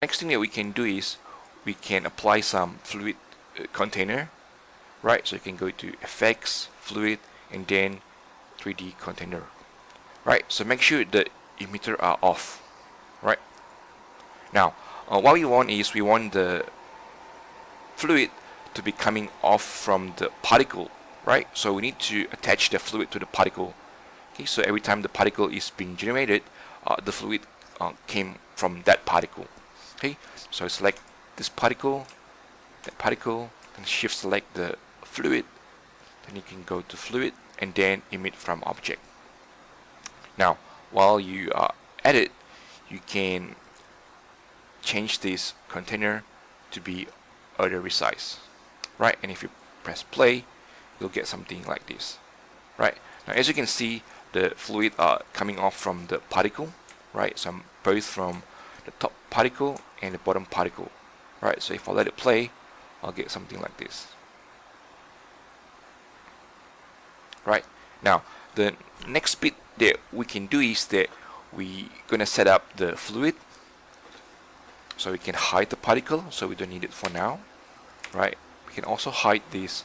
next thing that we can do is we can apply some fluid uh, container right? So you can go to effects fluid and then 3d container right? So make sure the emitter are off right? Now uh, what we want is we want the fluid to be coming off from the particle right? So we need to attach the fluid to the particle. Okay so every time the particle is being generated uh, the fluid uh, came from that particle okay so select this particle that particle and shift select the fluid. Then you can go to fluid and then emit from object. Now while you are at it you can change this container to be other resize right? And if you press play you'll get something like this right? Now as you can see the fluid are coming off from the particle right? So both from the top particle and the bottom particle right? So if I let it play I'll get something like this. Right? Now the next bit that we can do is that we're gonna set up the fluid so we can hide the particle so we don't need it for now right? We can also hide these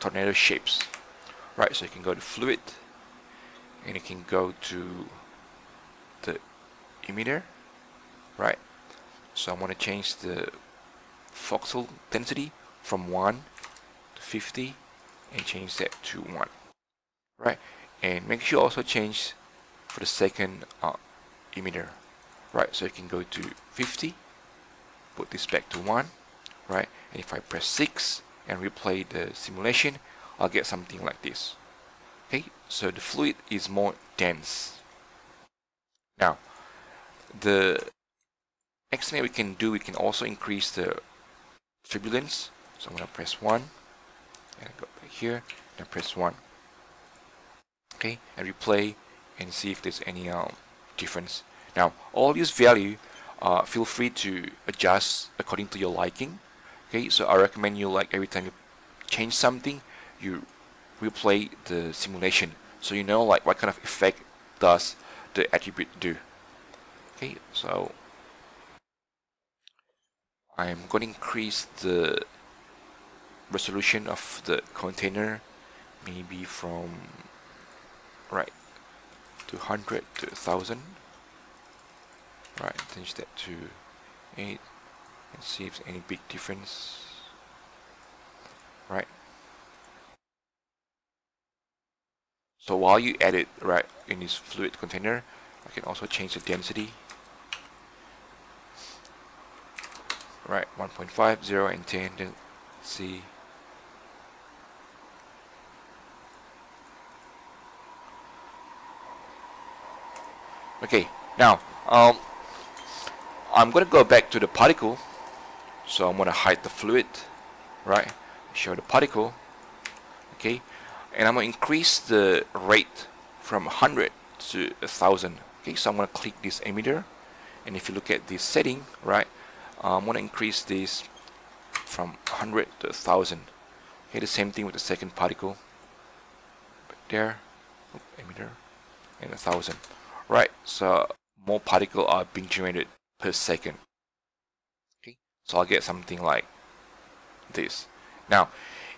tornado shapes right? So you can go to fluid and you can go to the emitter right. So I'm going to change the voxel density from 1 to 50 and change that to 1 right. And make sure also change for the second uh, emitter. Right. So you can go to 50 put this back to 1 right. And if I press 6 and replay the simulation I'll get something like this. Okay. So the fluid is more dense. Now the next thing we can do we can also increase the turbulence. So I'm gonna press 1 and go back here and press 1 okay and replay and see if there's any um, difference. Now all these value uh, feel free to adjust according to your liking. Okay so I recommend you like every time you change something you replay the simulation. So you know like what kind of effect does the attribute do. Okay so I'm going to increase the resolution of the container maybe from right 200 to 1000 right change that to 8 and see if any big difference. Right. So while you edit right in this fluid container I can also change the density right 1.5 0 and 10 see okay now um, I'm gonna go back to the particle so I'm gonna hide the fluid right? Show the particle okay? And I'm gonna increase the rate from 100 to 1000 okay? So I'm gonna click this emitter and if you look at this setting right I'm gonna increase this from 100 to 1000 okay the same thing with the second particle. There emitter and a thousand. Right so more particles are being generated per second. Okay so I'll get something like this. Now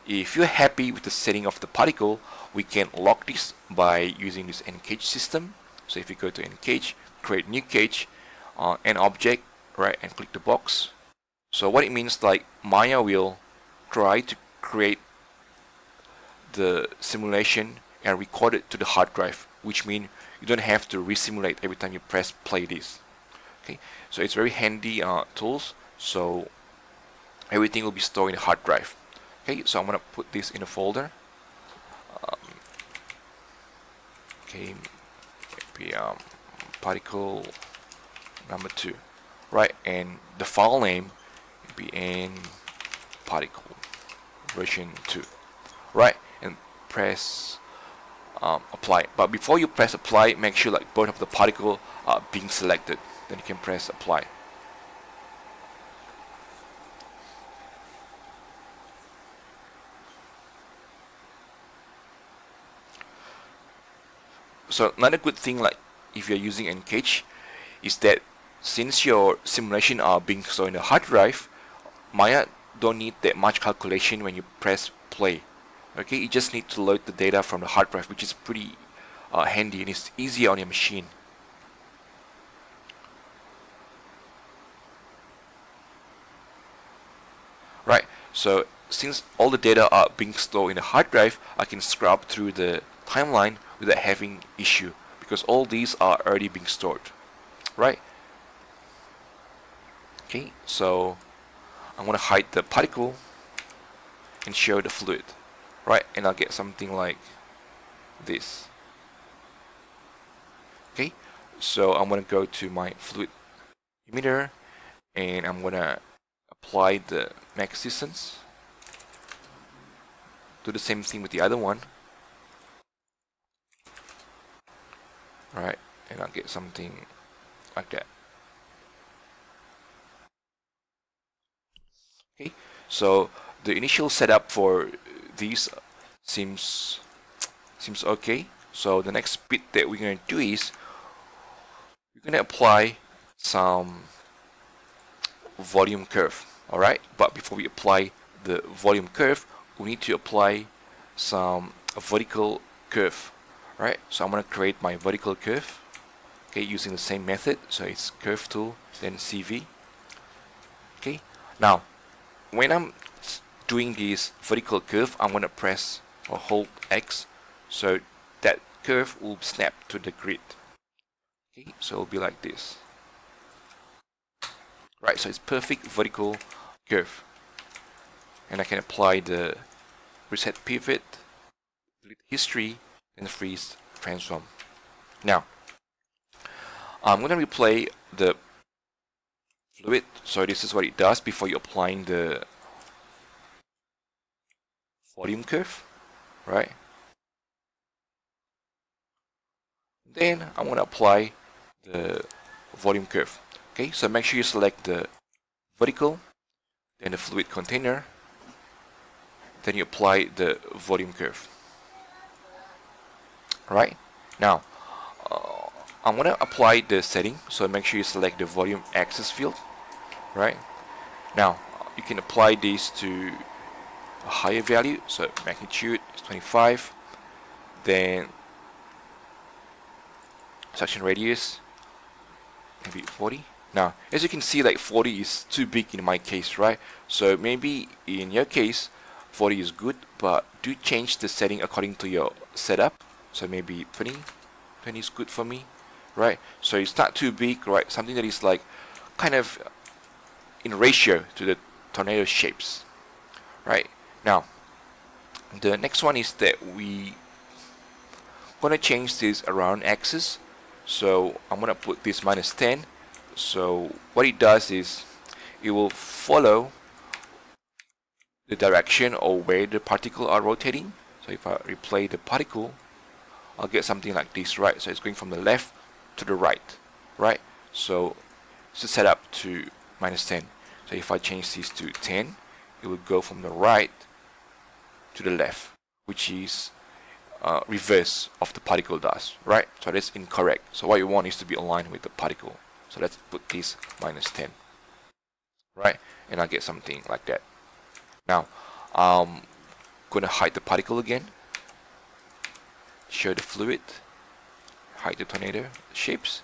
if you're happy with the setting of the particle we can lock this by using this encage system. So if you go to encage create new cage uh, an object right and click the box. So what it means like Maya will try to create the simulation and record it to the hard drive which means you don't have to resimulate every time you press play this. Okay so it's very handy uh, tools. So everything will be stored in the hard drive. Okay so I'm gonna put this in a folder. Um, okay maybe um, particle number two right and the file name be in particle version 2 right and press um, apply. But before you press apply make sure like both of the particle are being selected. Then you can press apply. So another good thing like if you're using Encage is that since your simulation are being stored in a hard drive, Maya don't need that much calculation when you press play. Okay, you just need to load the data from the hard drive, which is pretty uh, handy and it's easy on your machine. Right, so since all the data are being stored in a hard drive, I can scrub through the timeline without having issue because all these are already being stored. Right? Okay, so I'm to hide the particle and show the fluid. Right, and I'll get something like this. Okay, so I'm to go to my fluid emitter and I'm going to apply the max distance. Do the same thing with the other one. Right, and I'll get something like that. Okay, so the initial setup for these seems seems okay. So the next bit that we're going to do is we're going to apply some volume curve. All right, but before we apply the volume curve, we need to apply some vertical curve. Right, so I'm going to create my vertical curve. Okay, using the same method. So it's curve tool, then CV. Okay, now when I'm doing this vertical curve, I'm going to press or hold X so that curve will snap to the grid. Okay, so it'll be like this. Right, so it's perfect vertical curve. And I can apply the reset pivot, delete history, and freeze transform. Now, I'm going to replay the fluid. So this is what it does before you applying the volume curve, right? Then I'm going to apply the volume curve. Okay, so make sure you select the vertical, then the fluid container, then you apply the volume curve. Right now, uh, I'm going to apply the setting, so make sure you select the volume axis field right? Now you can apply this to a higher value so magnitude is 25 then section radius maybe 40 now as you can see like 40 is too big in my case right? So maybe in your case 40 is good but do change the setting according to your setup. So maybe 20 20 is good for me right? So it's not too big right? Something that is like kind of in ratio to the tornado shapes. Right now the next one is that we to change this around axis. So I'm going to put this minus 10 so what it does is it will follow the direction or where the particle are rotating. So if I replay the particle I'll get something like this right? So it's going from the left to the right right? So it's set up to minus 10 so if I change this to 10 it will go from the right to the left which is uh, reverse of the particle does right? So that's incorrect. So what you want is to be aligned with the particle. So let's put this minus 10 right? And I get something like that. Now I'm gonna hide the particle again. Show the fluid. Hide the tornado shapes.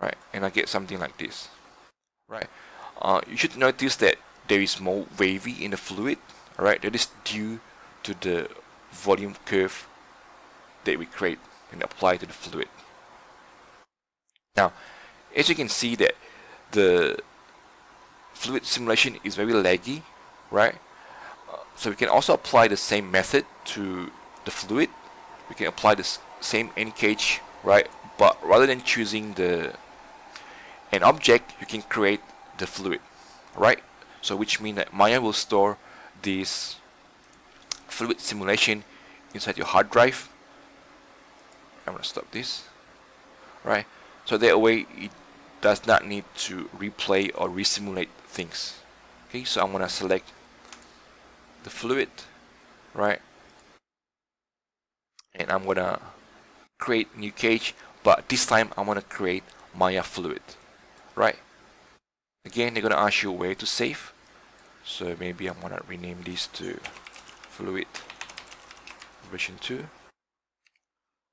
Right and I get something like this right? Uh, you should notice that there is more wavy in the fluid right? That is due to the volume curve that we create and apply to the fluid. Now as you can see that the fluid simulation is very laggy right? Uh, so we can also apply the same method to the fluid. We can apply the same N cage right? But rather than choosing the an object you can create the fluid right so which means that Maya will store this fluid simulation inside your hard drive. I'm gonna stop this right so that way it does not need to replay or resimulate things. Okay so I'm gonna select the fluid right and I'm gonna create new cage but this time I'm gonna create Maya fluid right. Again they're gonna ask you where to save. So maybe I'm gonna rename this to fluid version 2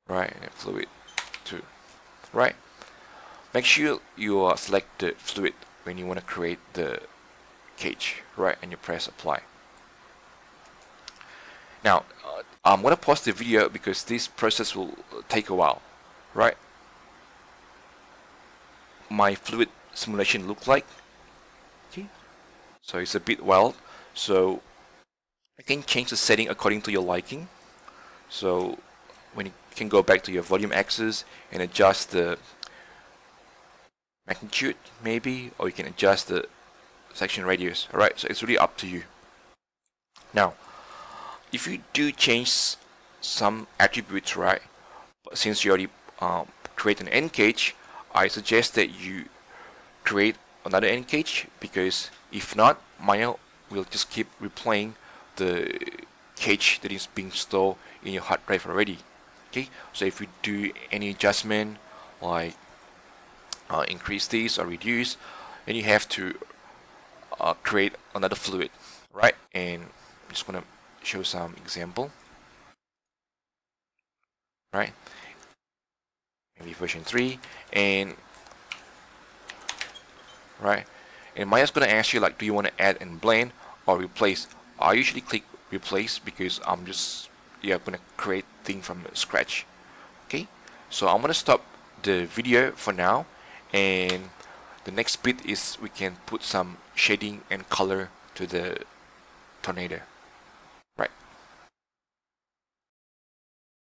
right and fluid 2 right. Make sure you are select the fluid when you want to create the cage. Right and you press apply. Now uh, I'm gonna pause the video because this process will take a while. Right my fluid simulation look like. Okay. So it's a bit wild. So you can change the setting according to your liking. So when you can go back to your volume axis and adjust the magnitude maybe or you can adjust the section radius. Alright so it's really up to you. Now if you do change some attributes right but since you already um, create an end cage I suggest that you create another end cage because if not Maya will just keep replaying the cage that is being stored in your hard drive already. Okay? So if you do any adjustment like uh, increase this or reduce then you have to uh, create another fluid. Right? And I'm just gonna show some example. Right maybe version 3 and right. And Maya's gonna ask you like do you want to add and blend or replace? I usually click replace because I'm just yeah gonna create thing from scratch. Okay? So I'm gonna stop the video for now. And the next bit is we can put some shading and color to the tornado